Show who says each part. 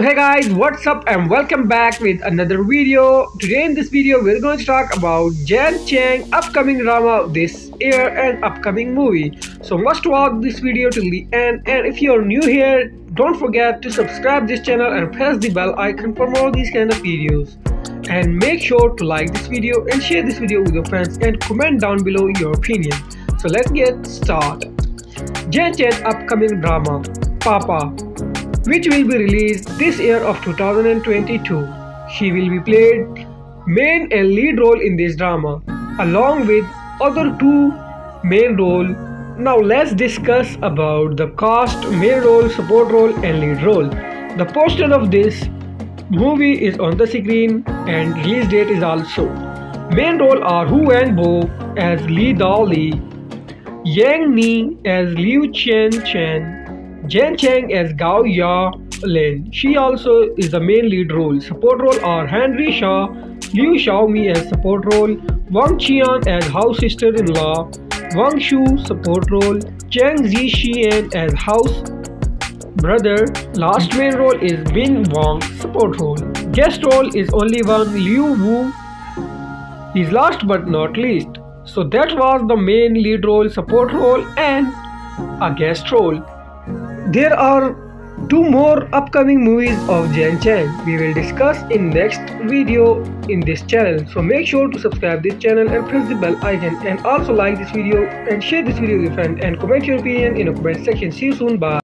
Speaker 1: hey guys what's up and welcome back with another video. Today in this video we're going to talk about Jan Chang upcoming drama this year and upcoming movie. So must watch this video till the end. And if you're new here don't forget to subscribe this channel and press the bell icon for more of these kind of videos. And make sure to like this video and share this video with your friends and comment down below your opinion. So let's get started. Jan Chang upcoming drama Papa which will be released this year of 2022. She will be played main and lead role in this drama along with other two main role. Now let's discuss about the cast, main role, support role and lead role. The poster of this movie is on the screen and release date is also. Main role are Huang Bo as Li Dao Yan Ni as Liu Chen Chen, Jan Chang as Gao Ya Lin. She also is the main lead role. Support role are Henry Shaw, Liu Xiaomi as support role, Wang Qian as house sister-in-law, Wang Shu support role, Chang Zixian as house brother. Last main role is Bin Wang support role. Guest role is only one Liu Wu. He's last but not least. So that was the main lead role, support role and a guest role. There are two more upcoming movies of Jan Chang we will discuss in next video in this channel. So make sure to subscribe this channel and press the bell icon and also like this video and share this video with your friend and comment your opinion in the comment section. See you soon. Bye